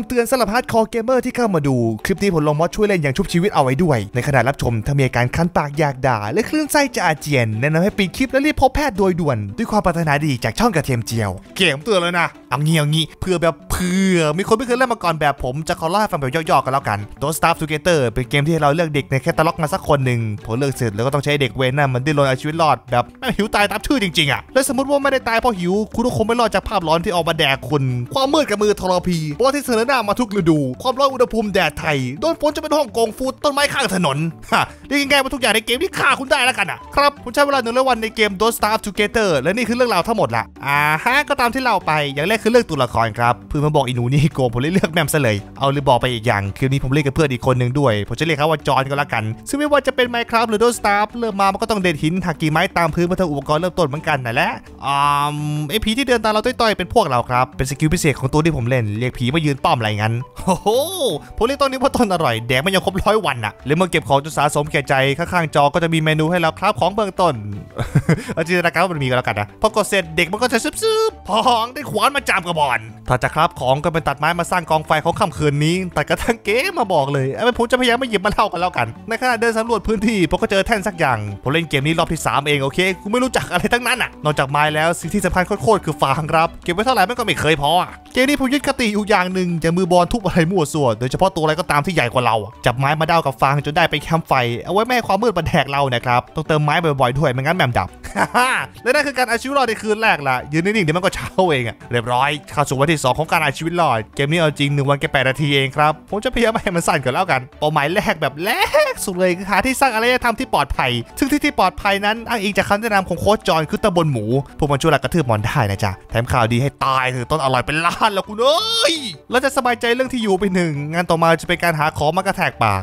ำเตือนสำหรับ hardcore gamer ที่เข้ามาดู คลิปนี้ผมลง mod ช่วยเล่นอย่างชุบชีวิตเอาไว้ด้วย ในขณะรับชมถ้ามีอาการคันปากอยากด่า และคลื่นไส้จะอาเจียน แนะนำให้ปิดคลิปและรีบพบแพทย์โดยด่วน ด้วยความปรารถนาดีจากช่องกระเทียมเจียว เกมเตือนเลยนะเอางี้เอางี้เพื่อแบบเพื่อมีคนไม่เคยเล่นมาก่อนแบบผมจะขอเล่าให้ฟังแบบย่อๆกันแล้วกัน Don't Starve Together เป็นเกมที่เราเลือกเด็กในแคตตาล็อกมาสักคนหนึ่งพอเลือกเสร็จแล้วก็ต้องใช้เด็กเวนนั่นมันดิ้นรนเอาชีวิตรอดแบบไม่หิวตายตามชื่อจริงๆอะและสมมติว่าไม่ได้ตายเพราะหิวคุณก็คงไม่รอดจากภาพร้อนที่ออกมาแดกคุณความมืดกับมือทรพีเพราะที่เสนอหน้ามาทุกฤดู ความร้อนอุณหภูมิแดดไทย โดนฝนจะเป็นห้องกงฟูต้นไม้ข้างถนน ฮะเรียกง่ายๆว่าทุกอย่างในเกมที่ฆ่าคุณได้แล้วกันอะ ครับผมใช้เวลาหนึ่งร้อยวันในเกม Don't Starve Together และนี่คือเรื่องราวทั้งหมดละอ่าฮะก็ตามที่เล่าไป อย่างแรกคือเรื่องตัวละครครับเพื่อนมาบอกอีหนูนี่โกงผมเลยเลือกแมมซะเลย เอาหรือบอกไปอีกอย่างคลิปนี้ผมเล่นกับเพื่อนอีกคนหนึ่งด้วย ผมจะเรียกเขาว่าจอนก็แล้วกัน ซึ่งไม่ว่าจะเป็น Minecraft หรือ Don't Starve เริ่มมามันก็ต้องเด็ดหินหักกิ่งไม้ตามพื้นมาทำอุปกรณ์เริ่มต้นเหมือนกันนั่นแหละอ่าไอผีที่เดินตามเราต้อยๆเป็นพวกเราครับเป็นสกิลพิเศษของตัวที่ผมเล่นเรียกผีมายืนป้อมอะไรงั้นโอ้โหผมเรียกต้นนี้เพราะต้นอร่อยแดกมันยังครบร้อยวันอะเลยเมื่อเก็บของจนสะสมแก่ใจข้างๆจอก็จะมีเมนูให้เราครับของเบื้องต้นเอาจินตนาการว่ามันมีก็แล้วกันนะพอกดเสร็จเด็กมันก็จะซึบๆพองได้ขวานมาจามกระบอนถ้าจะครับของก็เป็นตัดไม้มาสร้างกองไฟของค่ำคืนนี้ตัดกระทั่งเก๋มาบอกเลยไอ้ผมจะพยายามไม่หยิบมาเล่ากันแล้วกันในขณะเดินสำรวจพื้นที่ผมก็เจอแท่นสักอย่างผมเล่นเกมนี้รอบที่ 3 เองโอเคกูไม่รู้จักอะไรทั้งนั้นอะนอกจากไม้แล้วสิ่งที่สำคัญโคตรคือฟางครับ เก็บไว้เท่าไหร่มันก็ไม่เคยพอเกมนี้ผมยึดคติอยู่อย่างหนึ่งจะมือบอลทุบอะไรมั่วส่วนโดยเฉพาะตัวอะไรก็ตามที่ใหญ่กว่าเราจับไม้มาด้ากับฟางจนได้ไปแคมป์ไฟ เอาไว้แม้ความมืดมาแทกเรานะครับต้องเติมไม้บ่อยๆด้วยไม่งั้นแมมดับ และนั่นคือการเอาชีวิตรอดในคืนแรกล่ะ ยืนนิ่งๆเดี๋ยวมันก็เช้าเองอะเรียบร้อย เข้าสู่วันที่ 2 ของการเอาชีวิตรอด เกมนี้เอาจริงหนึ่งวันแค่แปดนาทีเองครับ ผมจะพยายามให้มันสั้นก่อนแล้วกัน เป้าหมายแรกแบบแรกสุดเลยคือหาที่สร้างอารยธรรมที่ปลอดภัย ซึ่งที่ที่ปลอดภัยนั้นอ้างอิงจากคำแนะนำของโค้ชจอนคือตำบลหมู พวกมันช่วยหลักกระทืบมอนได้นะจ๊ะ แถมข่าวดีให้ตายเถอะต้นอร่อยเป็นล้านแล้วคุณเอ้ยเราจะสบายใจเรื่องที่อยู่ไปหนึ่งงานต่อมาจะเป็นการหาของมากระแทกปาก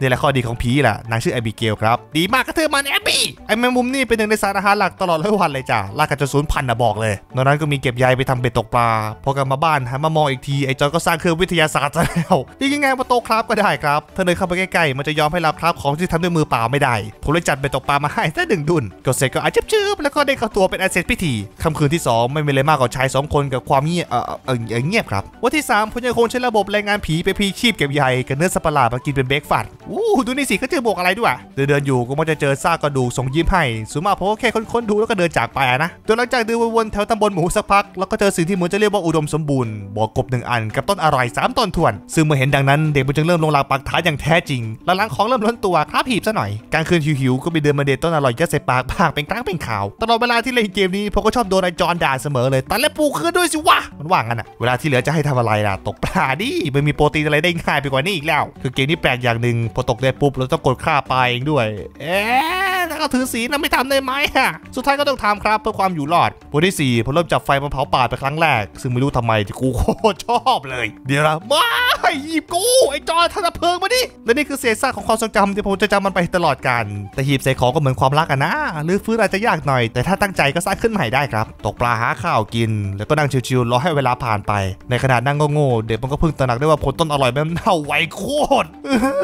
นี่แหละข้อดีของผีแหละนางชื่อไอบิเกลครับ ดีมากก็เธอมันแอบบี้ไอแมงมุมนี่เป็นหนึ่งในสารอาหารหลักตลอดทั้งวันเลยจ้ะลากกันจนสูญพันธุ์นะบอกเลยนอกนั้นก็มีเก็บใยไปทำเบ็ดตกปลา พอกลับมาบ้านหันมามองอีกทีไอจอยก็สร้างเครื่องวิทยาศาสตร์ซะแล้วนี่ยังไงมาโตครับก็ได้ครับถ้าเดินเข้าไปใกล้ๆมันจะยอมให้รับครับของที่ทำด้วยมือเปล่าไม่ได้ผมเลยจัดเบ็ดตกปลามาให้ซะหนึ่งดุนก็เสร็จก็อาจืบๆแล้วก็ได้เข้าตัวเป็นอาเซตพิธีค่ำคืนที่สองไม่มีอะไรมากกว่าชายสองคนกับความเงียบเออเออเงียบครับวันที่สามผมยังคงใช้ระบบแรงงานผีไปพีชีพเก็บใยกับเนื้อสัปะหลาดมากินเป็นเบรกฟาสต์อู้ดูนี่สิเขาเจอบวกอะไรด้วยเดินเดินอยู่ก็มักจะเจอซากกระดูกส่งยิ้มให้ส่วนมากผมก็แค่ค้นๆดูแล้วก็เดินจากไปอะนะจนหลังจากเดินวนๆแถวตำบลหมูสักพัก แล้วก็เจอสิ่งที่เหมือนจะเรียกว่าอุดมสมบูรณ์บ่อกบหนึ่งอันกับต้นอร่อยสามต้นถ่วน ซึ่งเมื่อเห็นดังนั้นเด็กมันจึงเริ่มลงหลักปักฐานอย่างแท้จริงแล้วหลังของเริ่มล้นตัวคราบหีบซะหน่อยกลางคืนหิวๆก็ไปเดินมาเด็ดต้นอร่อยยัดใส่ปากบ้างเป็นครั้งเป็นข่าวตลอดเวลาที่เล่นเกมนี้ผมก็ชอบโดนไอจอนด่าเสมอเลยตัดและปูคืนด้วยสิวะมันว่างั้นอะเวลาที่เหลือจะให้ทำอะไรล่ะตกปลาดิมันมีโปรตีนอะไรได้ง่ายไปกว่านี้อีกแล้ว คือเกมนี้แปลกอย่างหนึ่งพอตกได้ปุ๊บเราต้องกดฆ่าปลาเองด้วย เอ๊ะถ้าเขาถือศีลนะไม่ทำได้ไหมอะสุดท้ายก็ต้องทำครับเพื่อความอยู่รอดวันที่สี่ผมเริ่มจับไฟมาเผาป่าไปครั้งแรก ซึ่งไม่รู้ทำไมที่กูโคตรชอบเลย เดี๋ยวนะมาหยิบกู ไอ้จอยท่านเพลิงมาดิ และนี่คือเศษซากของความทรงจำที่ผมจะจำมันไปตลอดกาลแต่หีบใส่ของก็เหมือนความรักอะนะหรือฟื้นอาจจะยากหน่อย แต่ถ้าตั้งใจก็สร้างขึ้นใหม่ได้ครับ ตกปลาหาข้าวกิน แล้วก็นั่งชิวๆรอให้เวลาผ่านไป ในขณะนั่งโง่ๆเด็กมันก็เพิ่งตระหนักได้ว่าผลต้นอร่อยแบบเน่าไวโคตร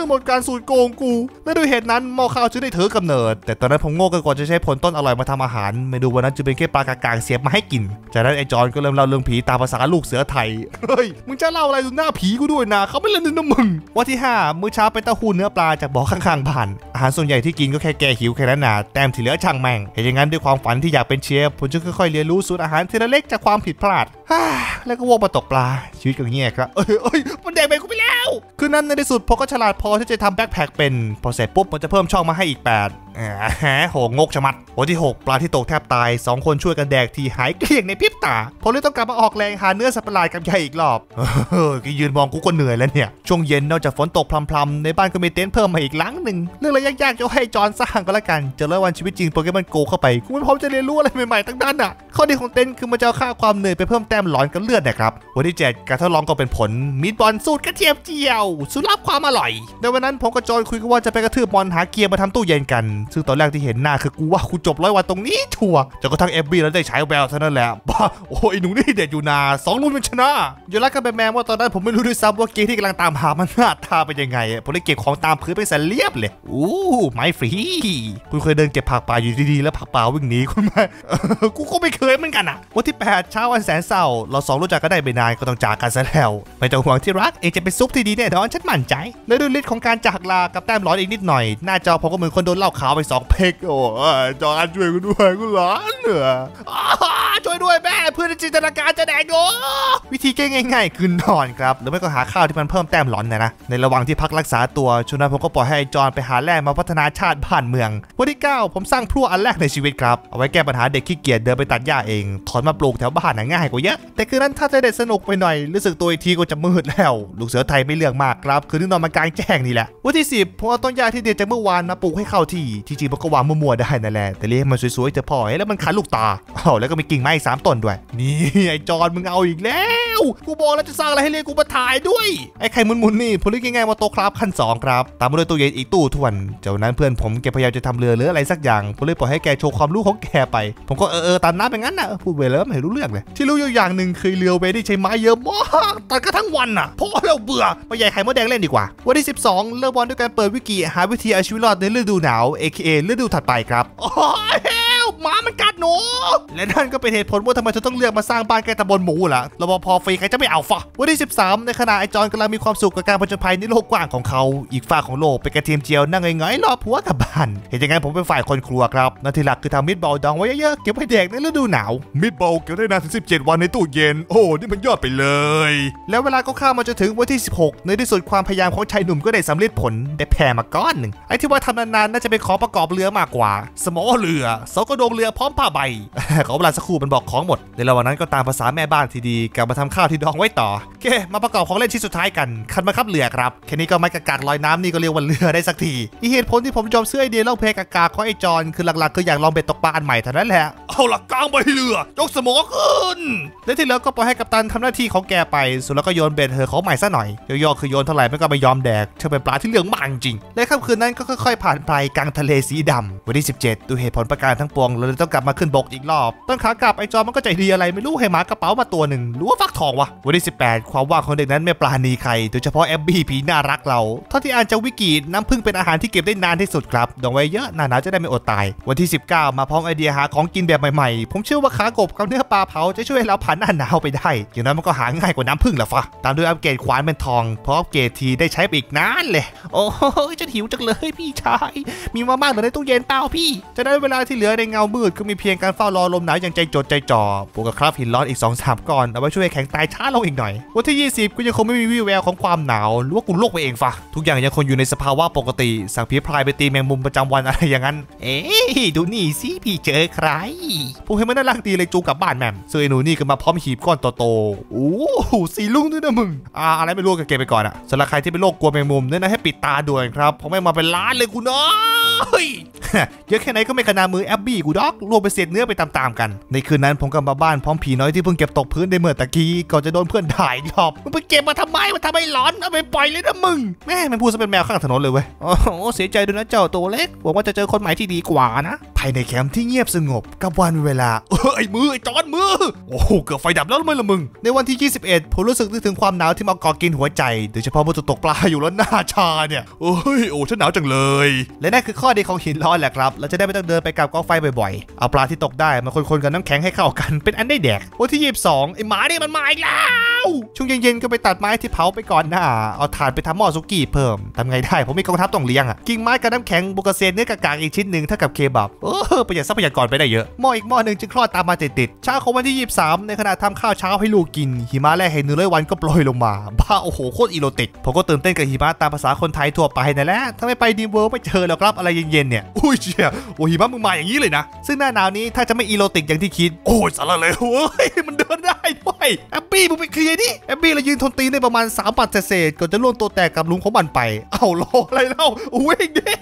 เออหมดการสูตรโกงกู และด้วยเหตุนั้นหม้อข้าวจึงได้ถือกำเนิด แต่ตอนนั้นผมโง่เกินกว่าจะใช้ผลต้นอร่อยมาทำอาหารเมนูวันนั้นจึงเป็นแค่ปลากระกางเสียบมาให้กิน จากนั้นไอ้จอนก็เริ่มเล่าเรื่องผีตามภาษาลูกเสือไทย เฮ้ย มึงจะเล่าอะไรดูหน้าผีกูด้วยนะเขาไม่เล่นนะมึง วันที่5มื้อเช้าเป็นเต้าหู้เนื้อปลาจากบ่อข้างๆบ้านอาหารส่วนใหญ่ที่กินก็แค่แก้หิวแค่นั้นนะแต้มที่เหลือช่างแม่งเห็นอย่างนั้นด้วยความฝันที่อยากเป็นเชฟผมจึงค่อยๆเรียนรู้สูตรอาหารทีละเล็กจากความผิดพลาดแล้วก็วงมาตกปลา ชีวิตก็เงี้ยครับ เอ้ยเอ้ยมันแดกไปกูไปแล้ว คือนั้นในที่สุดพอก็ฉลาดพอที่จะทำแบ็คแพคเป็น พอเสร็จปุ๊บมันจะเพิ่มช่องมาให้อีก 8 อ่าฮะโหงกชะมัดวันที่ 6 ปลาที่ตกแทบตาย 2 คนช่วยกันแดกทีหายเกลี้ยงในพริบตาผมเลยต้องกลับมาออกแรงหาเนื้อสัตว์ประหลาดกับยายอีกรอบเฮ้ยยืนมองกูก็เหนื่อยแล้วเนี่ย ช่วงเย็นนอกจากฝนตกพรำๆ ในบ้านก็มีเต็นท์เพิ่มมาอีกหลังหนึ่งเรื่องอะไรยากๆจะให้จอนสร้างก็แล้วกันเจอแล้ววันชีวิตจริงโปเกมอนโกเข้าไปกูไม่พร้อมจะเรียนรู้อะไรใหม่ๆทั้งนั้นอะข้อดีของเต็นท์คือมันจะเอาค่าความเหนื่อยไปเพิ่มแต้มหลอนกับเลือดนะครับวันที่7การทดลองก็เป็นผลมีดบอลสูตรกระเทียมเจียวสูตรลับความอร่อยในวันนั้นผมกับจอยคุยกันว่าจะไปกระทืบมอนหาเกียร์มาทำตู้เย็นกันซึ่งตอนแรกที่เห็นหน้าคือกูว่ากูจบร้อยวันตรงนี้ชัวจนกระทั่งเอฟบีแล้วได้ใช้แววเท่านั้นแหละบ้าโอ้ยหนุ่มนี่เด็ดอยู่นาสองรุ่นมันชนะยู่รักกันแบแมงว่าตอนนั้นผมไม่รู้ด้วยซ้ำว่าเกียร์ที่กำลังตามหามันหน้าตาเป็นยังไงผมเลยเก็บของตามพื้นไปแสนเรียบเลยอู้ไม้ฟรีคุณเคยเดินเก็บผักป่าอยู่ดีๆแล้วผักป่าวิ่งหนีคุณไหมกูก็ไม่เคยเหมือนกันอะวันที่ 8 เช้าวันแสนเศร้า เราสองรู้จักกันได้ไม่นานก็ต้องจากกันซะแล้วไม่ต้องห่วงที่รักเองจะเป็นซุปที่ดีแน่นอนฉันมั่นใจและด้วยฤทธิ์ของการจากลากับแต้มร้อนอีกนิดหน่อย หน้าจอผมก็เหมือนคนโดนเหล้าขาวไปสองเพกโอ้จออันช่วยกูด้วยกูร้อนเหนือช่วยด้วยแม่เพื่อนจินตนาการจะแดงโอ้วิธีแก้ง่าย ๆ คือนอนครับหรือไม่ก็หาข้าวที่มันเพิ่มแต้มร้อนนะนะในระหว่างที่พักรักษาตัวช่วงนั้นผมก็ปล่อยให้ไอ้จอนไปหาแร่มาพัฒนาชาติบ้านเมืองวันที่ 9 ผมสร้างพลั่วอันแรกในชีวิตครับเอาไว้แก้ปัญหาเด็กขี้เกียจเดินไปตัดหญ้าเองถอนมาปลูกแถวบ้านง่ายกว่าเยอะแต่คืนนั้นถ้าจะเด็ดสนุกไปหน่อยรู้สึกตัวอีกทีก็จะมืดแล้ว ลูกเสือไทยไม่เลือกมากครับ คือที่นอนมากลางแจ้งนี่แหละวันที่ 10ผมเอาต้นหญ้าที่เด็ดจากเมื่อวานมาปลูกให้เข้าที่ที่จริงมันก็วางมั่วๆได้นั่นแหละแต่เลี้ยงมันสวยๆเถอะพ่อเฮ้แล้วมันคันลูกตาอ้าวแล้วก็มีกิ่งไม้สามต้นด้วย นี่ไอ้จอนมึงเอาอีกแล้วกูบอกแล้วจะสร้างอะไรให้เรียกกูมาถ่ายด้วยไอ้ไข่มุนๆนี่ผมเรียกง่ายๆว่าโตครับขั้นสองครับตามมาด้วยตู้เย็นอีกตู้ทวนจากนั้นเพื่อนผมแกพยายามจะทำเรือหรืออะไรสักอย่างผมเลยปล่อยให้แกโชว์ความรู้ของแกไป ผมก็เออเออตามน้ำอย่างนั้นนะพูดไปแล้วไม่รู้เรื่องเลยที่รู้อยู่อย่างหนึ่งคือเรือเวที่ใช้ไม้เยอะมากตัดกันทั้งวันน่ะพอแล้วเบื่อไปใหญ่ไข่มดแดงเล่นดีกว่า วันที่ 12เริ่มวันด้วยการเปิดวิกิหาวิธีเอาชีวิตรอดในฤดูหนาว AKA ฤดูถัดไปครับ โอ้ยเฮลหมามันกัด หนู และนั่นก็เป็นเหตุผลว่าทำไมเธอต้องเลือกมาสร้างบ้านใกล้ตำบลหมูล่ะรปภฟรีใครจะไม่เอาฟะวันที่ 13 ในขณะไอจอนกำลังมีความสุขกับการผจญภัยในโลกกว้างของเขา อีกฝ่ายของโลกเป็นกระเทียมเจียวนั่งเงยๆรอผัวกับบ้านเห็นยังไงผมเป็นฝ่ายคนครัวครับหน้าที่หลักคือทำมิตบอลดองไว้เยอะๆเก็บไว้แดกในฤดูหนาวมิตบอลเก็บได้นานถึง17 วันในตู้เย็น โอ้นี่มันยอดไปเลย แล้วเวลาก็ข้ามมาจนถึงวันที่ 16 ในที่สุดความพยายามของชายหนุ่มก็ได้สำเร็จผลได้แผ่มาก้อนหนึ่งไอ้ที่ว่าทำนานๆน่าจะเป็นขอประกอบเรือมากกว่า สมอเรือเสากระโดงเรือพร้อมผ้าใบ ขอเวลาสักครู่มันบอกของหมด ในระหว่างนั้นก็ตามภาษาแม่บ้านทีดีกลับมาทำข้าวที่ดองไว้ต่อโอเคมาประกอบของเล่นชิ้นสุดท้ายกันคันมาขับเรือครับแค่นี้ก็ไม่กากากลอยน้ำนี่ก็เรียกว่าเรือได้สักทีอีเหตุผลที่ผมยอมซื้อไอเดียเล่าเพลงกากาของไอจอนคือหลักๆคืออยากลองเบ็ดตกปลาอันใหม่เท่านั้นแหละเอาหลักกลางใบเรือยกสมองขึ้นและที่เหลือก็ปล่อยให้กัปตันทำหน้าที่ของแกไปส่วนแล้วก็โยนเบ็ดเธอของใหม่ซะหน่อยย่อๆคือโยนเท่าไหร่มันก็ไม่ยอมแดกเธอเป็นปลาที่เรื่องมากจริงและค่ำคืนนั้นก็ค่อยๆผ่านไปกลางทะเลสีดำวันที่ 17 ดูเหตุผลประการทั้งปวงเราเลยต้องกลับมาขึ้นบกอีกรอบ ต้นขากลับไอจอมันก็ใจดีอะไรไม่รู้ให้หมากระเป๋ามาตัวหนึ่งหรือว่าฟักทองวะวันที่ 18 ความว่างของเด็กนั้นไม่ปราณีใคร โดยเฉพาะแอบบี้ผีน่ารักเราเท่าที่อ่านจากวิกิน้ำผึ้งเป็นอาหารที่เก็บได้นานที่สุดครับดองไว้เยอะหนาหนาวจะได้ไม่อดตาย วันที่ 19 มาพร้อมไอเดียหาของกินแบบใหม่ๆ ผมเชื่อว่าขากบกับเนื้อปลาเผาจะช่วยให้เราผ่านหน้าหนาวไปได้ อย่างนั้นมันก็หาง่ายกว่าน้ำผึ้งละฟะตามด้วยอัปเกรดขวานเป็นทองเพราะอัปเกรดทีได้ใช้ไปอีกนานเลย โอ้ยจะหิวจังเลยพี่ชาย มีมาม่าเหลือในตู้เย็นเปล่าพี่ จะได้เวลาที่เหลือในเงามืดก็มีเพียงการเฝ้ารอลมหนาวอย่างใจจดใจจ่อบวกกับคราบหินร้อนอีก2อสามก้อนเอาไว้ช่วยให้แข็งตายช้าลงอีกหน่อย วันที่ 20ก็ยังคงไม่มีวี่แววของความหนาวหรือว่ากูโลกไปเองฟะทุกอย่างยังคงอยู่ในสภาวะปกติ สั่งผีพรายไปตีแมงมุมประจำวันอะไรอย่างนั้น เอ๊ดูนี่สิพี่เจอใครผมเห็นมันน่ารักดีเลยจูงกลับบ้านแม่มซึ่งไอ้หนูนี่ก็มาพร้อมหีบก้อนโตๆโอ้โหสีลุงด้วยนะมึงอ่าอะไรไม่รู้ก็เก็บไปก่อนอะสำหรับใครที่เป็นโรคกลัวแมงมุมเนี่ยนะให้ปิดตาด่วนครับเพราะไม่มาเป็นล้านเลยกูเนาะเยเยอะแค่ไหนก็ไม่ขนามือแอบบี้กูดอกรวมไปเศษเนื้อไปตามๆกัน ในคืนนั้นผมกลับมาบ้านพร้อมผีน้อยที่เพิ่งเก็บตกพื้นในเมื่อตะกี้ก่อนจะโดนเพื่อนถ่าอีกรอบมึงไปเก็บมาทำไมมันทำให้ร้อนเอาไปปล่อยเลยนะมึงแม่มันพูดซะเป็นแมวข้างถนนเลยเว้ยโอ้เสียใจด้วยนะเจ้าตัวเล็กหวังว่าจะเจอคนใหม่ที่ดีกว่านะายในแคมป์ที่เงียบสงบกับวันเวลาเอ้ยไอ้มือไอ้จอนมือ โอ้โหเกือบไฟดับแล้วมั้ยล่ะมึง ในวันที่ 21 ผมรู้สึกนึกถึงความหนาวที่มาก่อกินหัวใจ โดยเฉพาะเมื่อตกปลาอยู่แล้วหน้าชาเนี่ยโอ้ยโอ้ฉันหนาวจังเลย และนั่นคือข้อดีของหินร้อนแหละครับ เราจะได้ไม่ต้องเดินไปกับกองไฟบ่อยๆ เอาปลาที่ตกได้มาคนๆกับน้ำแข็งให้เข้ากัน เป็นอันได้แดก วันที่ 22ไอ้หมาเนี่ยมันมาอีกแล้วช่วงเย็นๆก็ไปตัดไม้ที่เผาไปก่อนหน้า เอาถ่านไปทำหม้อซุกี้เพิ่มทำไงได้ผมมีกองทัพต้องเลี้ยงอะกิ่งไม้กับน้ำแข็งบุกเกษตรเนื้อกากอีกชิ้นหนึ่งเท่ากับเคบับเอประหยัดทรัพยากรไปได้เยอะหม้ออีกหม้อหนึ่งจึงคลอดตามมาติดๆเช้าของวันที่ 23 ในขณะทำข้าวเช้าให้ลูกกิน หิมะแรกเห็นหนึ่งร้อยวันก็โปรยลงมา บ้าโอ้โหโคตร erotic ผมก็ตื่นเต้นกับหิมะตามภาษาคนไทยทั่วไปนั่นแหละถ้าไม่ไป Dream World ไม่เจอแล้วครับอะไรเย็นๆเนี่ยอุ้ยเชี่ยโอ้หิมะมึงมาอย่างนี้เลยนะ ซึ่งหน้าหนาวนี้ถ้าจะไม่ erotic อย่างที่คิด โอ้ยสารเลยเว้ยมันเดินได้ด้วย แอบบี้มึงไป clear ดิแอบบี้เรายืนทนตีนได้ประมาณ3ปัดเศษก่อนจะล่วงตัวแตกกับลุงของมันไป เอ้ารออะไรเล่าวิ่งดิ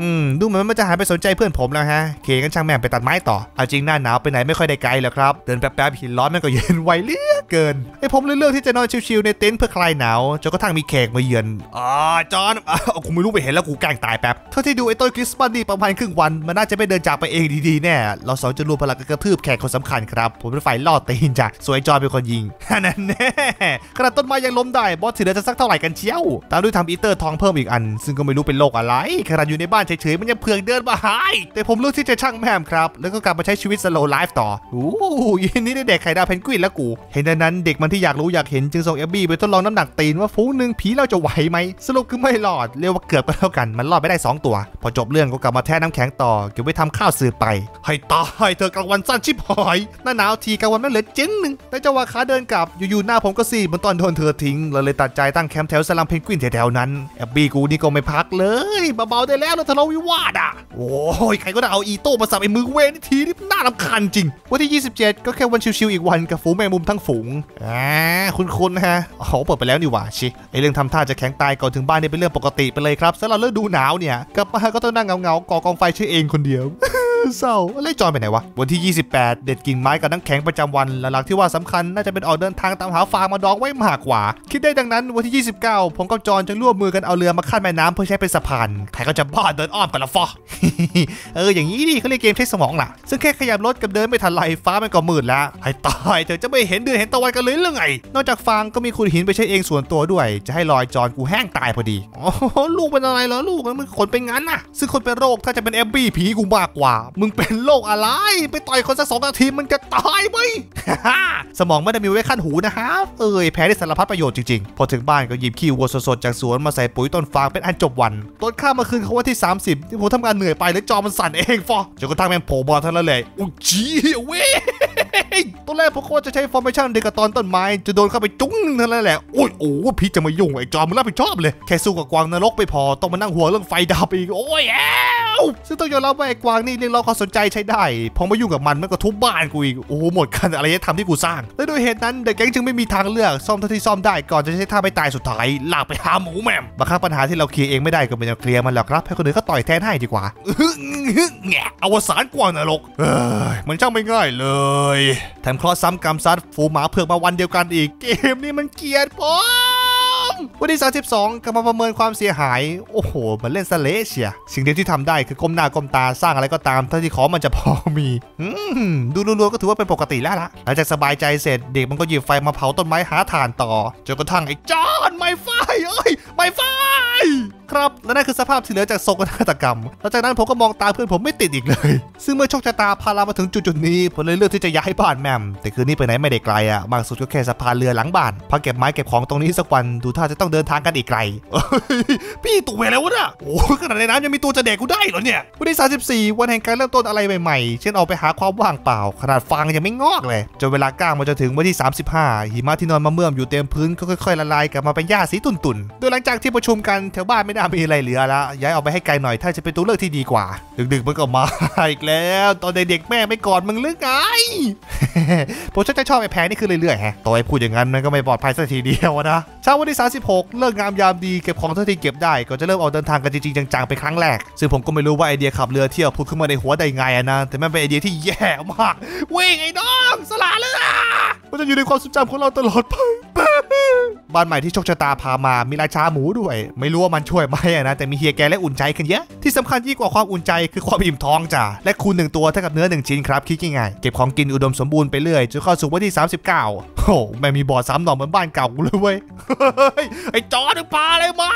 อืมดูเหมือนมันจะหันไปสนใจเพื่อนผมแล้วฮะเคกันช่างแม่งไปตัดไม้ต่อเอาจริงหน้าหนาวไปไหนไม่ค่อยได้ไกลหรอกครับเดินแป๊บๆหินร้อนมันก็เย็นไวเลือเกินไอผมเลยเลือกที่จะนอนชิวๆในเต็นท์เพื่อคลายหนาวจนกระทั่งมีแขกมาเยือนอ่าจอนอะกูไม่รู้ไปเห็นแล้วกูแกล้งตายแป๊บเท่าที่ดูไอ้ต้นคริสต์มาสนี่ประมาณครึ่งวันมันน่าจะไม่เดินจากไปเองดีๆแน่เราสองจะรวมพลังกระทืบแขกคนสำคัญครับผมเป็นฝ่ายล่อตีนจากสวยจอยเปนคนยิงนั่นแน่ขนาดต้นไม้ยังล้มได้ บอสถือจะสักเท่าไหร่กันเชียว ตามด้วยทำอีเตอร์ทองเพิ่มอีกอัน ซึ่งก็ไม่รู้เป็นโรคอะไรขนาดอยู่ในบ้านเฉยๆมันยังเผือกเดินมาหายแต่ผมเลือกที่จะช่างแม่มครับ แล้วก็กลับมาใช้ชีวิตสโลว์ไลฟ์ต่อโอ้ยยินนี้ได้เด็กไข่ดาวเพนกวินแล้วกู เห็นดังนั้นเด็กมันที่อยากรู้อยากเห็นจึงส่งเอฟบี้ไปทดลองน้ำหนักตีนว่าฟูงหนึ่งผีเราจะไหวไหมสรุปคือไม่รอดเรียกว่าเกือบก็แล้วกันมันรอดไม่ได้สองตัว พอจบเรื่องก็กลับมาแท้น้ำแข็งต่อเก็บไว้ทำข้าวสืบไปให้ตายเธอกลางวันสั้นชิบหายหน้าหนาวทีกลางวันไม่เหลือเจ๊งหนึ่งแต่จังหวะขาเดินกลับอยู่ๆหน้าผมก็ซีดเหมือนตอนโดนเธอทิ้งเราเลยตัดใจตั้งแคมป์แถวสลัมเพนกวินแถวๆนั้นแอบบี้กูนี่ก็ไม่พักเลยเบาๆได้แล้วเราทะเลาะวิวาทอะโอ้ยใครก็ได้เอาอีโต้มาสับไอ้มือเวนทีนี่น่ารำคาญจริง วันที่ 27 ก็แค่วันชิวๆอีกวันกับฝูงแมงมุมทั้งฝูงอ่าคุ้นๆนะฮะอ๋อเปิดไปแล้วนี่หว่าชิไอเรื่องทำท่าจะแข็งตายก่อนถึงบ้านนี่เป็นเรื่องปกติไปเลยครับสำหรับเรื่องดูหนาวเนี่ยกลับมาก็ต้องนั่งเงาๆก่อกองไฟใช้เองคนเดียว เศร้าแล้วจอยไปไหนวะ วันที่ 28 เด็ดกิ่งไม้กับน้ำแข็งประจำวันหลักที่ว่าสำคัญน่าจะเป็นออกเดินทางตามหาฟางมาดองไว้มากกว่า คิดได้ดังนั้นวันที่ 29 ผมกับจอนจะร่วมมือกันเอาเรือมาข้ามแม่น้ำเพื่อใช้เป็นสะพานใครก็จะบ้าเดินอ้อมกันละฟอเอออย่างนี้ดิเขาเรียกเกมใช้สมองล่ะ ซึ่งแค่ขยับรถกับเดินไม่ทันไรฟ้ามันก็มืดแล้วให้ตายเธอจะไม่เห็นเดือนเห็นตะวันกันเลยหรือไงนอกจากฟางก็มีขุดหินไปใช้เองส่วนตัวด้วย จะให้รอยจอนกูแห้งตายพอดีอ๋อลูกเป็นอะไรเหรอลูกมันขนเป็นงั้นน่ะ ซึ่งคนเป็นโรคถ้าจะเป็นแอมบี้ผีกูมากกว่ามึงเป็นโรคอะไร ไปต่อยคนสักสองนาทีมันจะตายไหมสมองไม่ได้มีไว้ขั้นหูนะครับ เอ้ยแพ้ได้สารพัดประโยชน์จริงๆ พอถึงบ้านก็หยิบขี้วัวสดๆจากสวนมาใส่ปุ๋ยต้นฟางเป็นอันจบวัน ต้นข้ามมาคืนเขาว่าที่ 30 ที่ผมทำงานเหนื่อยไปแล้วจอมันสั่นเองฟอจนกระทั่งแม่งโผล่บอลทั้งนั้นเลยอุ้ยจีเว้ย ตอนแรกผมก็ว่าจะใช้ฟอร์เมชั่นเดียวกับตอนต้นไม้ จะโดนเข้าไปจุ้งหนึงเท่านั้นแหละ โอ้ยโอ้พี่จะมายุ่งไอ้จอมมึงรับผิดชอบเลย แค่สู้กับกวางนรกไปพอ ต้องมานั่งหัวเรื่องไฟดับอีก โอ้ยแอวซึ่งต้องยอมรับว่าไอ้กวางนี่เรียกร้องความสนใจใช้ได้ พอมายุ่งกับมันมันก็ทุบบ้านกูอีก โอ้หมดกันอะไรจะทำที่กูสร้าง และโดยเหตุนั้นเด็กแก๊งจึงไม่มีทางเลือกซ่อมเท่าที่ซ่อมได้ก่อนจะใช้ท่าไม่ตายสุดท้ายลากไปหาหมูแม่มบางครั้งปัญหาที่เราเคลียร์เองไม่ได้ก็ไม่ต้องเคลียร์มันหรอกครับให้คนอื่นเขาต่อยแทนให้ดีกว่าแงอวสานกวางนรกเอ้ยมันช่างไม่ง่ายเลยแถมเคราะห์ซ้ำกรรมซัดฝูหมาเผือกมาวันเดียวกันอีก เกมนี้มันเกียดผมวันที่ 32กลับมาประเมินความเสียหาย โอ้โห มันเล่นสเลเชีย สิ่งเดียวที่ทำได้คือก้มหน้าก้มตาสร้างอะไรก็ตามเท่าที่ขอมันจะพอมี อืมดูรัวๆก็ถือว่าเป็นปกติแล้วละหลังจากสบายใจเสร็จเด็กมันก็หยิบไฟมาเผาต้นไม้หาถ่านต่อจนกระทั่งไอ้จอนไม่ไฟเอ้ย ครับ และนั่นคือสภาพที่เหลือจากโศกนาฏกรรมหลังจากนั้นผมก็มองตาเพื่อนผมไม่ติดอีกเลย ซึ่งเมื่อโชคชะตาพาเรามาถึงจุดๆนี้ผมเลยเลือกที่จะย้ายบ้านแมมแต่คืนนี้ไปไหนไม่ได้ไกลอะมากสุดก็แค่สะพานเรือหลังบ้านพักเก็บไม้เก็บของตรงนี้สักวันดูท่าจะต้องเดินทางกันอีกไกลพี่ตัวเวแล้วนะโอ้ขนาดในน้ำยังมีตัวจะเด็กกูได้เหรอเนี่ยวันที่34 วันแห่งการเริ่มต้นอะไรใหม่ๆ เช่นออกไปหาความว่างเปล่า ขนาดฟางยังไม่งอกเลยจนเวลาก้างมาจนถึงวันที่ 35 หิมะที่นอนมาเมื่อมอยู่เต็มพื้นก็ค่อยๆละลายกลับมาเป็นหญ้าสีตุ่นๆโดยหลังจากที่ประชุมกันแถวบ้านไม่น่ามีอะไรเหลือละย้ายออกไปให้ไกลหน่อย ถ้าจะเป็นตัวเลือกที่ดีกว่า ดึกๆมันก็มาอีกแล้ว ตอนเด็กๆแม่ไม่กอดมึงหรือไงผมชักจะชอบไอ้แพ้นี่ขึ้นเรื่อยๆฮะต่อให้พูดอย่างนั้นมันก็ไม่ปลอดภัยสักทีเดียวนะเช้าวันที่ 36 เลิกงามยามดีเก็บของเท่าที่เก็บได้ก็จะเริ่มออกเดินทางกันจริงๆจังๆเป็นครั้งแรก ซึ่งผมก็ไม่รู้ว่าไอเดียขับเรือเที่ยวพูดขึ้นมาในหัวได้ไงนะแต่มันเป็นไอเดียที่แย่มากวิ่งไอ้น้องสละเรือมันจะอยู่ในความทรงจำของเราตลอดไป บ้านใหม่ที่โชคชะตาพามามีราชาหมูด้วย ไม่รู้ว่ามันช่วยไหมนะแต่มีเฮียแกและอุ่นใจขึ้นเยอะที่สำคัญยิ่งกว่าความอุ่นใจคือความอิ่มท้องจ้ะและคูณหนึ่งตัวเท่ากับเนื้อหนึ่งชิ้นครับคิดง่ายๆเก็บของกินอุดมสมบูรณ์ไปเรื่อยจนเข้าสู่วันที่ 39โอ้โหแม่มีบ่อซ้ำหน่อเหมือนบ้านเก่าเลยเว้ยไอ้จอดึงปลาอะไรมา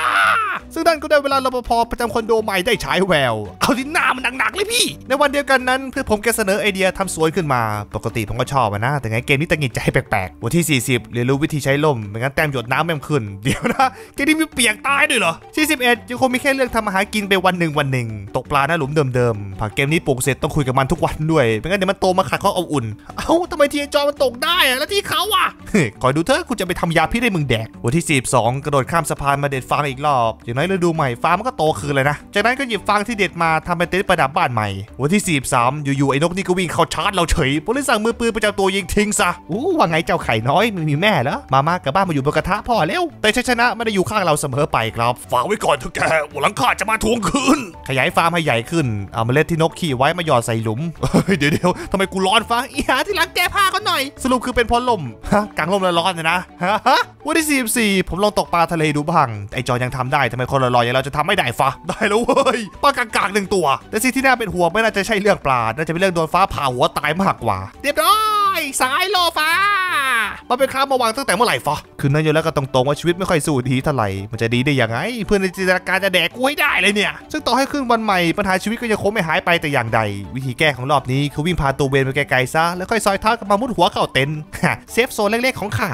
ซึ่งนั่นก็ได้เวลารปภประจำคอนโดใหม่ได้ฉายแวว เอาที่หน้ามันหนักๆเลยพี่ ในวันเดียวกันนั้นเพื่อนผมแกเสนอไอเดียทำสวนขึ้นมา ปกติผมก็ชอบนะ แต่ไงเกมนี้ตังหิดใจแปลกๆ วันที่ 40 เรียนรู้วิธีใช้ล่มไม่งั้นแต้มหยดดน้ำแม่มขึ้น เดี๋ยวนะแกนี่มีเปียกตายด้วยเหรอที่11ยังคงมีแค่เรื่องทำอาหารกินไปวันหนึ่งวันหนึ่งตกปลาหน้าหลุมเดิมๆผักเกมนี้ปลูกเสร็จต้องคุยกับมันทุกวันด้วยไม่งั้นเดี๋ยวมันโตมาขาดความอบอุ่น เอ้าทำไมทีจอมันตกได้อะแล้วที่เขาอะเฮ้ยคอยดูเถอะกูจะไปทำยาพิษให้มึงแดกวันที่42กระโดดข้ามสะพานมาเด็ดฟางอีกรอบอย่างน้อยฤดูใหม่ฟางมันก็โตคืนเลยนะจากนั้นก็หยิบฟางที่เด็ดมาทำเป็นเต็นท์ประดับบ้านใหม่วันที่ 43 อยู่ๆไอ้นกนี่ก็วิ่งเข้าชาร์จเราเฉยผมเลยสั่งมือปืนประจำตัวยิงทิ้งซะอู้ว่าไงเจ้าไข่น้อยมึงมีแม่เหรอมามากับบ้านมาอยู่บนกระทะพ่อแล้วแต่ชัยชนะไม่ได้อยู่ข้างเราเสมอไปครับฝากไว้ก่อนเถอะแกวันหลังข้าจะมาทวงคืน ขยายฟาร์มให้ใหญ่ขึ้น เอาเมล็ดที่นกขี่ไว้มาหยอดใส่หลุมเฮ้ยเดี๋ยวเดี๋ยวทำไมกูร้อนฟ้าอีหาที่รักแก้ผ้าเขาหน่อย สรุปคือเป็นเพราะลมฮะกลางลมแล้วร้อนนะนะฮะฮะวันที่ 44 ผมลองตกปลาทะเลดูบ้างไอจอยังทำได้ทำไมคนลอยๆอย่างเราจะทำไม่ได้ฟ้าได้แล้วเว้ยปลากางๆหนึ่งตัว แต่สิ่งที่น่าเป็นห่วงไม่น่าจะใช่เรื่องปลาน่าจะเป็นเรื่องโดนฟ้าผ่าหัวตายมากกว่า เรียบร้อย สายโลฟ้า มันเป็นข้ามมาวางตั้งแต่เมื่อไหร่ฟ้าคืนนั้นอยู่แล้วก็ตรงๆว่าชีวิตไม่ค่อยสู้ดีเท่าไหร่ มันจะดีได้ยังไง เพื่อนในจินตนาการจะแดกกูให้ได้เลยเนี่ย ซึ่งต่อให้ขึ้นวันใหม่ปัญหาชีวิตก็ยังคงไม่หายไปแต่อย่างใด วิธีแก้ของรอบนี้คือวิ่งพาตัวเบนไปไกลๆซะแล้วค่อยซอยเท้ากลับมามุดหัวเข้าเต็นท์ safe zone เล็กๆของข้า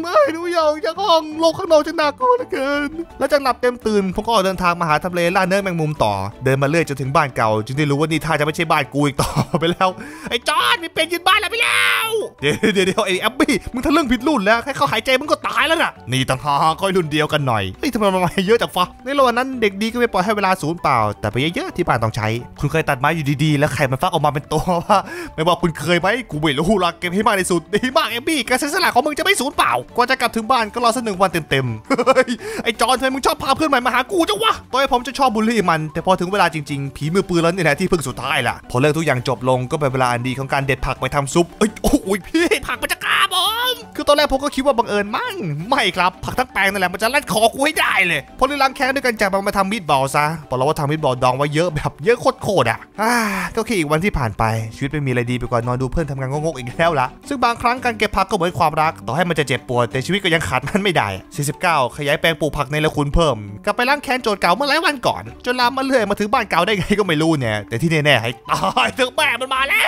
ไม่หนูอยากจากห้องโลกข้างนอกจะน่ากลัวเหลือเกิน แล้วจากหลับเต็มตื่นผมก็ออกเดินทางมาหาทำเลล่าเนื้อแมงมุมต่อ เดินมาเรื่อยจนถึงบ้านเก่า จึงได้รู้ว่านี่ท่าจะไม่ใช่บ้านกูอีกต่อไปแล้วไอ้จอร์ดมีเป็นยึดบ้านแล้วไปแล้วเดี๋ยวเดี๋ยวเดี๋ยวไอ้แอบบี้มึงทะลึ่งผิดรุ่นแล้วแค่เขาหายใจมึงก็ตายแล้วน่ะนี่ต่างหากค่อยรุ่นเดียวกันหน่อยเฮ้ยทำไมมันมาเยอะจังฟะในระหว่างนั้นเด็กดีก็ไม่ปล่อยให้เวลาศูนย์เปล่า แต่ไปเยอะๆที่บ้านต้องใช้ คุณเคยตัดไม้อยู่ดีๆ แล้วไข่มันฟักออกมาเป็นตัวว่าไม่บอกคุณเคยไหมกูไม่รู้ละเก็บให้มากที่สุดดีมากแอบบี้การเสียสละของมึงจะไม่สูญเปล่ากว่าจะกลับถึงบ้านก็รอสักหนึ่งวันเต็มๆเฮ้ยไอ้จอนทำไมมึงชอบพาเพื่อนใหม่มาหากูจังวะตัวไอ้ผมจะชอบบูลลี่มัน แต่พอถึงเวลาจริงๆผีมือปืนแล้วนี่แหละที่พึ่งสุดท้ายล่ะพอเรื่องทุกอย่างจบลงก็เป็นเวลาอันดีของการเด็ดผักไปทำซุปเอ้ยโอ้ยพี่ผักมันจะกล้าผมคือตอนแรกผมก็คิดว่าบังเอิญมั่งไม่ครับ ผักทั้งแปลงนั่นแหละมันจะลัดคอกูให้ได้เลยพอเลยล้างแค้นด้วยกันจับมันมาทำมีดบอลซะบอกเราว่าทำมีดบอลดองไว้เยอะแบบเยอะโคตรๆอะอ่าก็แค่อีกวันที่ผ่านไปชีวิตไม่มีอะไรดีไปกว่านอนดูเพื่อนทำงานงกๆอีกแล้วละซึ่งบางครั้งการเก็บผักก็เหมือนความรัก ต่อให้มันจะเจ็บปวดแต่ชีวิตก็ยังขาดมันไม่ได้ 49 ขยายแปลงปลูกผักในละคุณเพิ่มกลับไปล้างแค้นโจทย์เก่าเมื่อหลายวันก่อน จนลามมาเรื่อยมาถึงบ้านเก่าได้ไงก็ไม่รู้เนี่ยแต่ที่แน่ๆให้ตายเถอะแม่มันมาแล้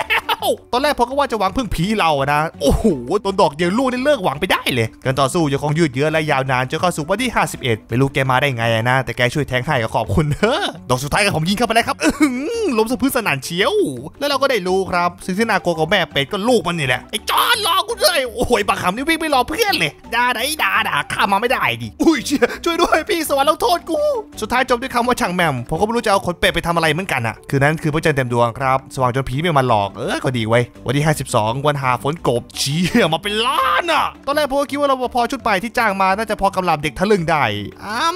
ว ตอนแรกผมก็ว่าจะหวังพึ่งผีเราานะ โอ้โหต้นดอกเดียวลูกได้เลิกหวังไปได้เลย การต่อสู้ยังคงยืดเยื้อและยาวนานจนเข้าสู่วันที่ 51ไม่รู้แกมาได้ไงนะ แต่แกช่วยแทงให้ก็ขอบคุณเฮ้อดอกสุดท้ายกับผมยิงเข้าไปแล้วครับอื้อหือล้มสะพื้นสนานเชียว แล้วเราก็ได้รู้ครับ สิ่งที่น่ากกับแม่เป็ดก็ลูกมันนี่แหละไอ้จอนลอก ด้วยโอ้ยบังคำนี่วิ่งไม่รอเพื่อนเลยด่าไหนด่าด่าข้ามาไม่ได้ดิอุ้ยเชี่ยช่วยด้วยพี่สวรรค์ลงโทษกู สุดท้ายจบด้วยคำว่าช่างแหม่มผมก็ไม่รู้จะเอาขนเป็ดไปทำอะไรเหมือนกันอะคืนนั้นคือพระจันทร์เต็มดวงครับสว่างจนผีไม่มาหลอกเออก็ดีไว้ยวันที่ 52 วันหาฝนกบเชี่ยมาเป็นล้านอะตอนแรกผมก็คิดว่ารปภชุดใหม่ที่จ้างมาน่าจะพอกำลับเด็กทะลึ่งได้อ้า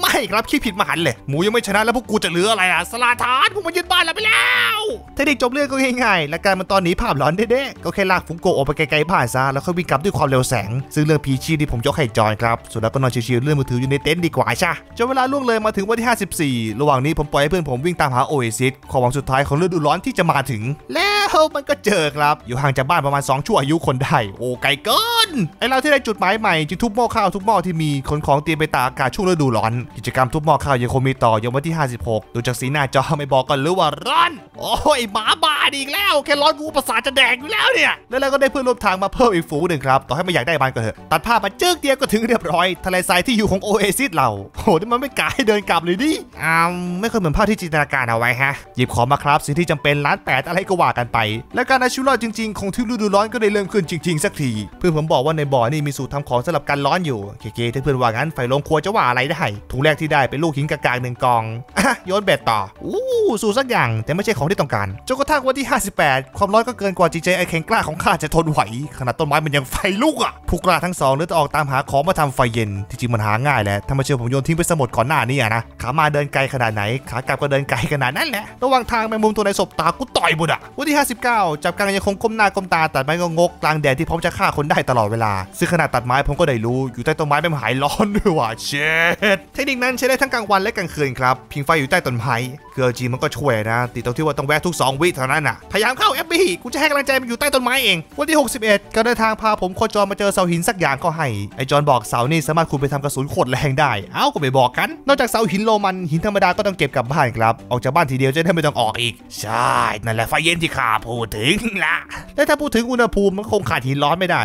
ไม่ครับคิดผิดมหันต์เลยหมูยังไม่ชนะแล้วพวกกูจะเหลืออะไรอะสลาทานพวกมันยึดบ้านเราไปแล้วเทคนิคจบเรื่องก็ง่ายๆและการมันตอนหนี้ภาพหลอนเด้ๆก็แค่ลากฟุงโกะออกไปไกลๆบ้านซะแล้วค่อยวิ่งกลับด้วยความเร็วแสง ซึ่งเรื่องพีชีที่ผมยกให้จอยครับส่วนแล้วก็นอนชิวๆเรื่องมือถืออยู่ในเต็นท์ดีกว่าใช่จนเวลาล่วงเลยมาถึงวันที่ 54 ระหว่างนี้ผมปล่อยให้เพื่อนผมวิ่งตามหาโอเอซิสความหวังสุดท้ายของฤดูร้อนที่จะมาถึง แล้วมันก็เจอครับ อยู่ห่างจากบ้านประมาณ2ชั่วอายุคนได้โอ้ไกลเกิน ไอเราที่ได้จุดหมายใหม่จึงทุบหม้อข้าวทุกหม้อที่มีขนของเตรียมไปตากอากาศช่วงฤดูร้อน กิจกรรมทุบหม้อข้าวยังคงมีต่อยังวันที่ 56 ดูจากสีหน้าจอไม่บอกก็รู้ว่าร้อน โอ้ยหมาบ้าอีกแล้ว แค่ร้อนกูประสาทจะแดกอยู่แล้วเนี่ย แล้วเราก็ได้เพื่อนร่วมทางมาเพิ่มอีกฝูงหนึ่งครับ ต่อให้ไม่อยากได้มันก็เถอะ ตัดภาพมาเจึ๊กเดียวก็ถึงเรียบร้อย ทะเลทรายที่อยู่ของโอเอซิสเราโหนี่มันไม่กล้าให้เดินกลับเลยดิอ้าวไม่เคยเหมือนภาพที่จินตนาการเอาไว้ฮะ หยิบของมาครับสิ่งที่จำเป็นร้านแปดอะไรก็ว่ากันไป และการอาชีวิตรอดจริง ๆ ของที่ฤดูร้อนก็ได้เริ่มขึ้นจริง ๆ สักที เพื่อนผมบอกว่าในบ่อนี่มีสูตรทำของสำหรับการร้อนอยู่เคเคถ้าเพื่อนว่างั้นไฟลงครัวจะว่าอะไรได้ถุงแรกที่ได้เป็นลูกหินกากางหนึ่งกองอะโยนเบ็ดต่ออู้สูตรสักอย่างแต่ไม่ใช่ของที่ต้องการจนกระทั่งวันที่ 58 ความร้อนก็เกินกว่าจิตใจไอแข็งกล้าของข้าจะทนไหวขนาดต้นไม้มันยังไฟลุกอะผู้กล้าทั้งสองเลือออกตามหาของมาทำไฟเย็นที่จริงมันหาง่ายแหละถ้ามาเชื่อผมโยนทิ้งไปสมดก่อนหน้านี้นะขามาเดินไกลขนาดไหนขากลับก็เดินไกลขนาดนั้นแหละระหว่างทางแมงมุมตัวในศพตากูต่อยหมดอะวันที่ 59 จับกางยังคงก้มหน้าก้มตาตัดไม้ก็งกกลางแดดที่พร้อมจะฆ่าคนได้ตลอดเวลา ซึ่งขนาดตัดไม้ผมก็ได้รู้ อยู่ใต้ต้นไม้ไม่หายร้อนด้วยว่ะเช็ดเทคนิคนั้นใช้ได้ทั้งกลางวันและกลางคืนครับ พิงไฟอยู่ใต้ต้นไม้คือเอจริงมันก็ช่วยนะ ติดตรงที่ว่าต้องแวะทุก 2 วิเท่านั้นน่ะ พยายามเข้า FB กูจะให้กำลังใจมันอยู่ใต้ต้นไม้เอง วันที่ 61การเดินทางพาผมโคจรมาเจอเสาหินสักอย่างก็ให้ ไอจอนบอกเสานี่สามารถคุณไปทำกระสุนโคตรแรงได้ เอ้าก็ไม่บอกกัน นอกจากเสาหินโรมันหินธรรมดาก็ต้องเก็บกลับบ้านครับ ออกจากบ้านทีเดียวจะได้ไม่ต้องออกอีก ใช่ นั่นแหละไฟเย็นที่ข้าพูดถึงละและถ้าพูดถึงอุณหภูมิมันคงขาดหินร้อนไม่ได้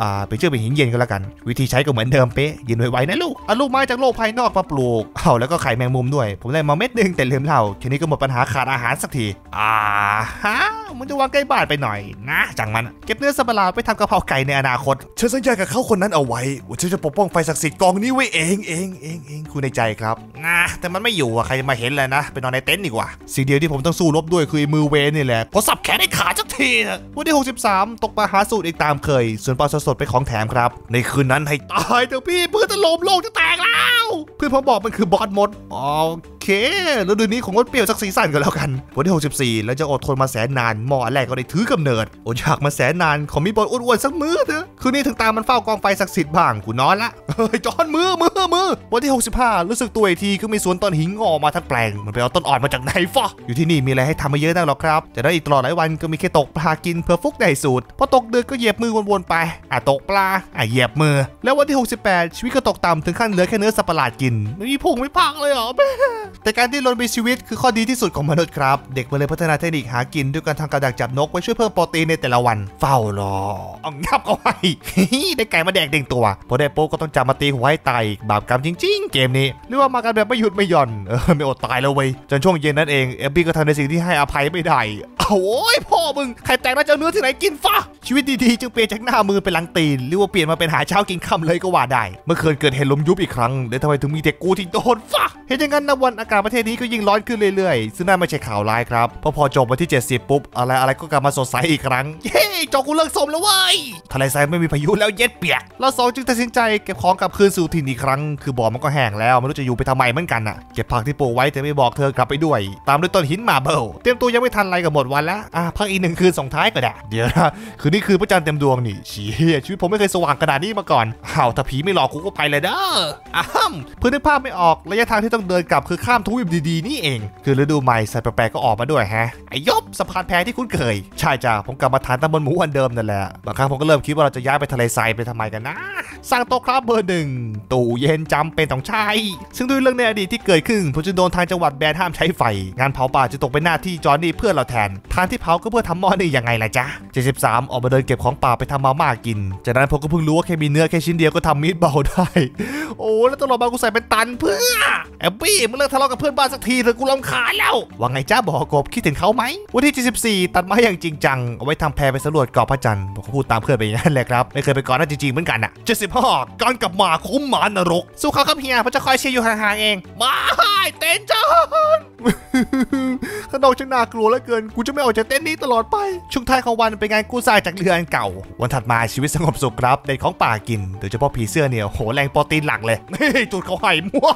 อ่าไปเชื่อเป็นหินเย็นก็แล้วกัน วิธีใช้ก็เหมือนเดิมเป๊ะเย็นไวๆนะลูกเอาลูกไม้จากโลกภายนอกมาปลูกเอาแล้วก็ไข่แมงมุมด้วย ผมได้มาเม็ดหนึงแต่ลืมเล่าทีนี้ก็หมดปัญหาขาดอาหารสักทีอ่าฮะมันจะวางใกล้บ้านไปหน่อยนะจังมันเก็บเนื้อสัตว์ประหลาดไปทำกะเพราไก่ในอนาคตฉันสัญญากับเขาคนนั้นเอาไว้ว่าฉันจะปกป้องไฟศักดิ์สิทธิ์กองนี้ไว้เองเองเองเองคุณในใจครับนะแต่มันไม่อยู่อะใครจะมาเห็นเลยนะไปนอนในเต็นท์ดีกว่า สิ่งเดียวที่ผมต้องสู้รบด้วยคือไอ้มือเวนนี่แหละก็สับแขนให้ขาดสักทีเถอะวันที่ 63 ตกปลาหาสูตรอีกตามเคยส่วนปลาสดดเป็นของแถมครับ ในคืนนั้นให้ตายเถอะพี่เพื่อนจะลมโลกจะแตกแล้ว เพื่อนผมบอกมันคือบอสมดอ๋อ เคแล้วดือนนี้ของงดเปรี้ยวสักซีซั่นก็แล้วกันวันที่ 64 แล้วจะอดทนมาแสนนานหมอแรกก็ได้ถือกำเนิดอดอยากมาแสนนานขอมีบอลอ้วนๆสักมือเถอะคืนนี้ถึงตามมันเฝ้ากองไฟศักดิ์สิทธิ์บ้างกูนอนละเฮ้ยจอนมือมือมือวันที่ 65 รู้สึกตัวอีกทีก็มีสวนต้นหิงงอมาทั้งแปลงมันไปเอาต้นอ่อนมาจากไหนฟะอยู่ที่นี่มีอะไรให้ทำมาเยอะนักหรอกครับแต่ได้อีกตลอดหลายวันก็มีแค่ตกปลากินเพื่อฟุกได้สูตรพอตกเดึกก็เหยียบมือวนๆไปอะตกปลาอะเหยียบมือ แล้ววันที่ 68 ชีวิตก็ตกต่ำถึงขั้นเหลือแค่เนื้อสัปะหลาดกินไม่มีพุงไม่พักเลยเหรอแต่การที่ลนมีชีวิตคือข้อดีที่สุดของมนุษย์ครับ เด็กมาเลยพัฒนาเทคนิคหากินด้วยการทำกระดักจับนกไว้ช่วยเพิ่มโปรตีนในแต่ละวัน เฝ้ารอเอางับเขาให้ได้ไก่มาแดกเด้งตัว พอได้โป๊กก็ต้องจับมาตีหัวให้ตายบาปกรรมจริง ๆ เกมนี้เรียกว่ามากันแบบไม่หยุดไม่หย่อนเออไม่อดตายแล้วเว้ยจนช่วงเย็นนั่นเองเอฟบี้ก็ทำในสิ่งที่ให้อภัยไม่ได้อาโอ้ยพ่อมึงไข่แตกแล้วจะเอาเนื้อที่ไหนกินฟะชีวิตดีๆจึงเปลี่ยนจากหน้ามือเป็นหลังตีนหรือว่าเปลี่ยนมาเป็นหาเช้ากินค่ำเลยก็ว่าได้ เมื่อคืนเกิดเหตุลมยุบอีกครั้งแล้วทำไมถึงมีแต่กูที่โดนฟะเห็นอย่างนั้นนะวันอากาศประเทศนี้ก็ยิ่งร้อนขึ้นเรื่อยๆ ซึ่งน่าไม่ใช่ข่าวร้ายครับ เพราะพอจบวันที่ 70 ปุ๊บ อะไรอะไรก็กลับมาสดใสอีกครั้ง เย้จอกูเลิกสมแล้วเว้ยทะเลทรายไม่มีพายุแล้วเย็ดเปียก เราสองจึงตัดสินใจเก็บของกลับคืนสู่ถิ่นอีกครั้ง คือบ่อมันก็แห้งแล้วไม่รู้จะอยู่ไปทำไมเหมือนกันน่ะเก็บผักที่ปลูกไว้แต่ไม่บอกเธอกลับไปด้วย ตามด้วยต้นหินมาเบิลเตรียมตัวยังไม่ทันอะไรกับหมดวันแล้วอะพักอีกหนึ่งคืนส่งท้ายก็ได้เดี๋ยวนะคืนนี้คือพระจันทร์เต็มดวงนี่ชี่ยชีวิตผมไม่เคยสว่างขนาดนี้มาก่อนอ้าวถ้าผีไม่หลอกกูก็ไปเลยเด้ออ้ามเพื่อนึกภาพไม่ออกระยะทางที่ต้องเดินกลับคือข้ามทวีปดีๆนี่เอง คือฤดูใหม่สัตว์แปลกๆก็ออกมาด้วยฮะไอยบสะพานแพที่คุ้นเคย ใช่จ้ะผมกลับมาฐานตำบลหมูอันเดิมนั่นแหละบางครั้งผมก็เริ่มคิดว่าเราจะย้ายไปทะเลทรายไปทำไมกันนะสร้างโต๊ะครับเบอร์หนึ่งตู้เย็นจำเป็นต้องใช้ซึ่งด้วยเรื่องในอดีตที่เกิดขึ้นผมจะโดนทางจังหวัดแบนห้ามใช้ไฟ งานเผาป่าจะตกเป็นหน้าที่จอห์นนี่เพื่อเราแทนทางที่เผาก็เพื่อทำหม้อนี่ยังไงล่ะจ๊ะ73 ออกมาเดินเก็บของป่าไปทำมาม่ากิน จากนั้นผมก็เพิ่งรู้ว่าแค่มีเนื้อแค่ชิ้นเดียวก็ทำมีดเบาได้ โอ้แล้วตลอดมากูใส่เป็นตันเพื่อแอบบี้มึงเลิกทะเลาะกับเพื่อนบ้านสักทีเถอะกูรำคาญแล้ว ว่าไงจ้าบอกกบคิดถึงเขาไหม วันที่ 74 ตัดไม้อย่างจริงจัง เอาไว้ทำแพไปสำรวจเกาะพระจันทร์ผมก็พูดตามเพื่อนไปอย่างนั้นแหละครับ ไม่เคยไปกาะนั่นจริงๆเหมือนกันอะ75การกลับมาคุ้มหมานรก สู้เขาครับเฮียผมจะคอยเชียร์อยู่ห่างๆเองไม่เต้นจอนขนมช่างน่ากลัวเหลือเกิน กูจะไม่ออกจากเต้นนี้ตลอดไป ช่วงท้ายของวันเป็นงานกู้ซากจากเรืออันเก่า วันถัดมาชีวิตสงบสุขครับเด็ดของป่ากิน โดยเฉพาะผีเสื้อเนี่ยโหแรงโปรตีนหลักเลยเฮ้ยจุดเขาให้มั่ว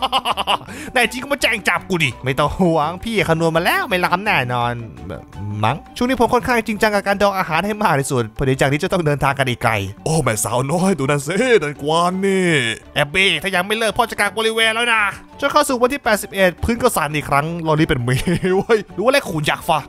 แต่จริงก็มาแจงจับกูดิ ไม่ต้องห่วง พี่คำนวณมาแล้วไม่ล้ำแน่นอนแบบมั้งช่วงนี้ผมค่อนข้างจริงจังกับการดองอาหารให้มากที่สุดเพราะเดี๋ยวจากนี้จะต้องเดินทางกันอีกไกล โอ้แม่สาวน้อยดูนั่นสินั่นกวางนี่แอบบี้ถ้ายังไม่เลิกพ่อจะกางบริเวณแล้วนะจนเข้าสู่วันที่ 81 พื้นก็สั่นอีกครั้งรอบนี้เป็นเมย์เว้ยรู้ว่าเลขขูนยักษ์ฟะ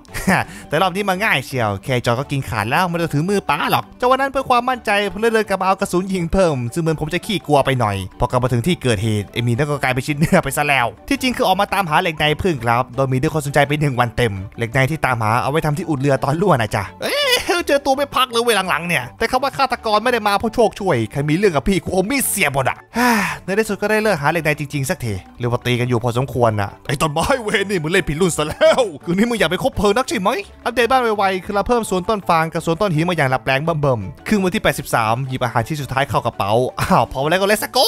แต่รอบนี้มาง่ายเชียว แค่จอก็กินขาดแล้วไม่ต้องถือมือป้าหรอกจากวันนั้นเพื่อความมั่นใจผมเลยเดินกลับมาเอากระสุนยิงเพิ่ม ซึ่งเหมือนผมจะขี้กลัวไปหน่อย พอกลับมาถึงที่เกิดเหตุเอมีนั่นก็กลายเป็นชิ้นเนื้อไปซะแล้ว ที่จริงคือออกมาตามหาเหล็กในพึ่งครับ โดยมีด้วยคนสนใจไปหนึ่งวันเต็ม เหล็กในที่ตามหาเอาไว้ทำที่อุดเรือตอนล่วนะจ๊ะเอ๊ เจอตัวไม่พักเลยเวลาหลังๆเนี่ย แต่คำว่าฆาตกรไม่ได้มาเพราะโชคช่วย ใครมีเรื่องกับพี่กูเอามีดเสียบหมดอะฮ่าในที่สุดก็ได้เลิกหาเหล็กในจริงๆสักทีเรียกว่าตีกันอยู่พอสมควรน่ะ ไอ้ต้นไม้เวนี่มึงเล่นผิดรุ่นซะแล้วคืนนี้มึงอยากไปคบเพลิงนักใช่ไหม อัปเดตบ้านไวๆคือเราเพิ่มสวนต้นฟางกับสวนต้นหินมาอย่างหลับแรงเบิ่มๆคืนวันที่ 83 หยิบอาหารที่สุดท้ายเข้ากระเป๋า อ้าวพอแล้วก็เลสโก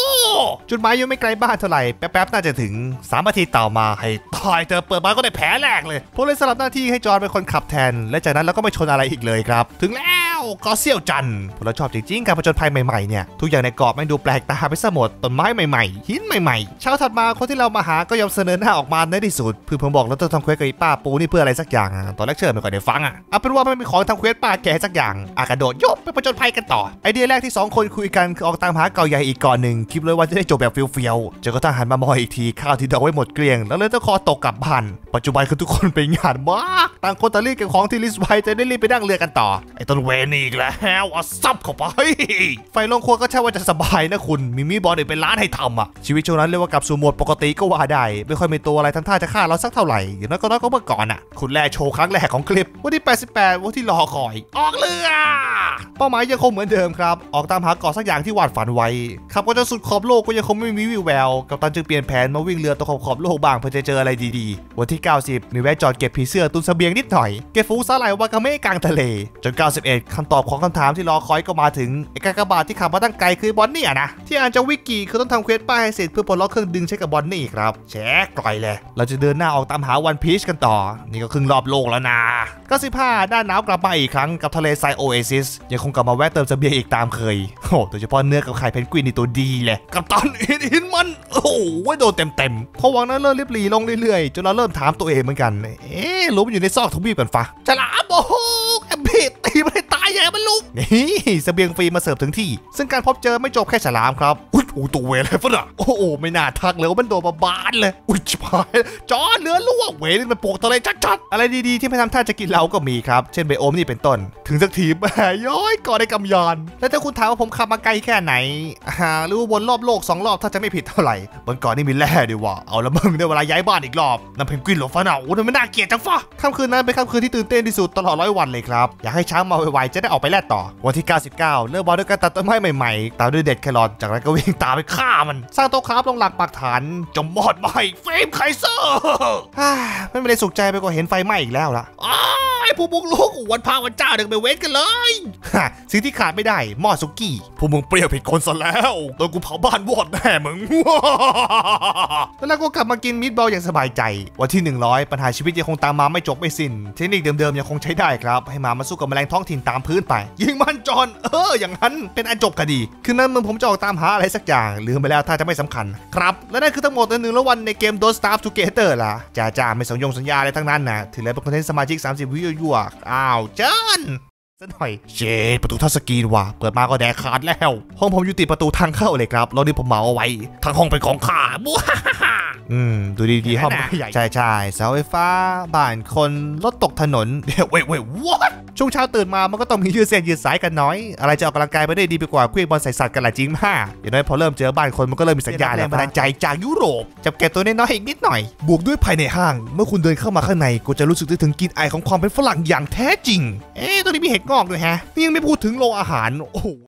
จุดหมายยังไม่ไกลบ้านเท่าไหร่แป๊บๆน่าจะถึง3นาทีต่อมาให้ตายเธอเปิดมาก็ได้แผลแรกเลยผมเลยสลับหน้าที่ให้จอห์นเป็นคนขับแทน และจากนั้นเราก็ไม่ชนอะไรอีกเลยครับถึงแล้วกอเซี่ยวจันผมชอบจริงๆการผจญภัยใหม่ๆเนี่ยทุกอย่างในเกาะแม่ดูแปลกตาไปซะหมดต้นไม้ใหม่ๆหินใหม่ๆเช้าถัดมาคนที่เรามาหาก็ยอมเสนอหน้าออกมาในที่สุดเพื่อผมบอกเราต้องทำเควสกับป้าปูนี่เพื่ออะไรสักอย่างตอนแรกเชื่อไม่ค่อยได้ฟังอะเอาเป็นว่าไม่มีของทำเควสป้าแกสักอย่างอากระโดดยบไปผจญภัยกันต่อไอเดียแรกที่สองคนคุยกันคือออกตามหาเก่าใหญ่อีกเก่อนหนึ่งคิดเลยว่าจะได้จบแบบเฟียวๆจนกระทั่งหันมามองอีกทีข้าวที่ดองไว้หมดเกลี้ยงแล้วเลยต้องคอตกกลับบ้านปัจจุบันคือทุกคนเป็นงานมากต่างคนต่างรีบเก็บของที่ list ไว้จะได้รีบไปนั่งเรือกันต่อไอ้ต้นเวนี่อีกแล้วเอาซับเข้าไป ไฟลงครัวก็ใช่ว่าจะสบายนะคุณ มี meatball เป็นล้านให้ทำอะ ชีวิตช่วงนั้นเรียกว่ากลับสู่โหมดปกติก็ว่าได้ ไม่ค่อยมีตัวอะไรทำท่าจะฆ่าเราสักเท่าไหร่ อย่างน้อยก็น้อยก็เมื่อก่อนอะ คุณแรกโชว์ครั้งแรกของคลิป วันที่ 88 วันที่รอคอย ออกเรือ เป้าหมายยังคงเหมือนเดิมครับ ออกตามหาเกาะสักอย่างที่วาดฝันไว้ขับก็จนสุดขอบโลกก็ยังคงไม่มีวี่แวว กัปตันจึงเปลี่ยนแผนมาวิ่งเรือตรงขอบขอบโลกบ้างเพื่อจะเจออะไรดีๆ วันที่ 90 มีแวะจอดเก็บผีเสื้อตุนเสบียงนิดหน่อย เก็บฟูงสาหร่ายวากาเมะกลางทะเลจน 91คำตอบของคำถามที่รอคอยก็มาถึงไอ้กากบาทที่ขับมาตั้งไกลคือบอนนี่อะนะ ที่อ่านจากวิกิคือต้องทำเควสป้ายให้เสร็จเพื่อปลดล็อกเครื่องดึงใช้กับบอนนี่ครับแชกกล่อยเลย เราจะเดินหน้าออกตามหาวันพีชกันต่อ นี่ก็ครึ่งรอบโลกแล้วนะ95ด้านหนาวกลับมาอีกครั้งกับทะเลทรายโอเอซิสยังคงกลับมาแวะเติมเสบียงอีกตามเคยโอ้โดยเฉพาะเนื้อกับไข่เพนกวินนี่ตัวดีเลยกับตันอินอินมันโอ้โหโดนเต็มเต็มพอวังนั้นเริ่มริบหลีลงเรื่อยๆจนเราเริ่มถามตัวเองเหมือนกัน เอ๊ะรู้มันอยู่ในซอกทวีปกันฟะฉลามโอ้โหแอบบีบ ตีมันให้ตายแย่ น มันลุกนี่เสบียงฟรีมาเสิร์ฟถึงที่ ซึ่งการพบเจอไม่จบแค่ฉลามครับอุ้ยโอ้ตัวเวรอะไรฟะน่ะโอ้โหไม่น่าทักเลยว่ามันโดนมาบานเลยอุ้ยชิบหายจอเรือลวงเวรนี่มันโปกทะเลชัดๆ อะไรดีๆที่ไม่ทำท่าจะกินเราก็มีครับ เช่นไบโอมนี่เป็นต้น ถึงสักทีแหมย้อยก่อนในกำยาน แล้วถ้าคุณถามว่าผมขับมาไกลแค่ไหนอ่าหรือว่าวนรอบโลกสองรอบถ้าจะไม่ผิดเท่าไหร่บนเก่อนนี่มีแร่ดีว่าเอาละมึงได้เวลาย้ายบ้านอีกรอบนั่นเพนกวินหรอฟะน่ะโอ้ทำไมน่าเกลียดจังฟะค่ำคืนนั้นเป็นค่ำคืนที่ตื่นเต้นที่สุดตลอดร้อยวันเลยครับอยากให้ช้างมาไวๆจะได้ออกไปแล่ต่อ วันที่ 99 เริ่มบอลด้วยการตัดต้นไม้ใหม่ๆตามด้วยเด็ดแครอทจากนั้นก็วิ่งตามไปฆ่ามัน สร้างโต๊ะคราฟลงหลักปักฐานๆจะมอดไหมเฟรมไคเซอร์ฮ่าไม่ได้สุขใจไปกว่าเห็นไฟไหม้อีกแล้วล่ะอ้ายผู้บุกลุกวันพาวันเจ้าเด็กไปเว้นกันเลยฮะสิ่งที่ขาดไม่ได้หม้อสุกี้พวกมึงเปรี้ยวผิดคนซะแล้วโดนกูเผาบ้านวอดแน่มึงแล้วเราก็กลับมากินมิตบอลอย่างสบายใจ วันที่ 100 ปัญหาชีวิตยังคงตามมาไม่จบไม่สิ้น เทคนิคเดิมๆยังคงใช้ได้ครับ ให้หมามาสู้กับแมลงท้องถิ่นตามพื้นไปยิงมันจอนเออ อย่างนั้นเป็นอันจบคดี คืนนั้นเมื่อผมจะออกตามหาอะไรสักอย่างลืมไปแล้วถ้าจะไม่สำคัญ ครับ และนั่นคือทั้งหมดในหนึ่งละวันในเกม Don't Starve Together ล่ะจ้าจ้าไม่สัญญงสัญญาอะไรทั้งนั้นนะถือแล้วเป็นคอนเทนต์สมาชิก 30 วิวยั่วอ้าวเจิ้น ซะหน่อยเชดประตูทัชสกรีนว่ะเปิดมาก็แดกขาดแล้ว ห้องผมอยู่ติดประตูทางเข้าเลยครับแล้วนี่ผมเหมาเอาไว้ทั้งห้องเป็นของข้าบ้าอืม ดูดีๆห้องมันก็ใหญ่ใช่ใช่เสาไฟฟ้า บ้านคน รถตกถนนเดี๋ยวเว้ยเว้ย what ช่วงเช้าตื่นมามันก็ต้องมียืดเส้นยืดสายกันน้อย อะไรจะออกกำลังกายไปได้ดีไปกว่าเคลื่องบอลใส่สัตว์กันหลายจริงมากอย่างน้อยพอเริ่มเจอบ้านคนมันก็เริ่มมีสัญญาณแรงบันดาลใจจากยุโรปจับแกะตัวน้อยๆอีกนิดหน่อย บวกด้วยภายในห้าง เมื่อคุณเดินเข้ามาข้างในก็จะรู้สึกได้ถึงกลิ่นไอของความเป็นฝรั่งอย่างแท้จริง เอ๊ะตัวนี้มีเห็ดงอกด้วยแฮะนี่ยังไม่พูดถึงโรงอาหาร โอ้โห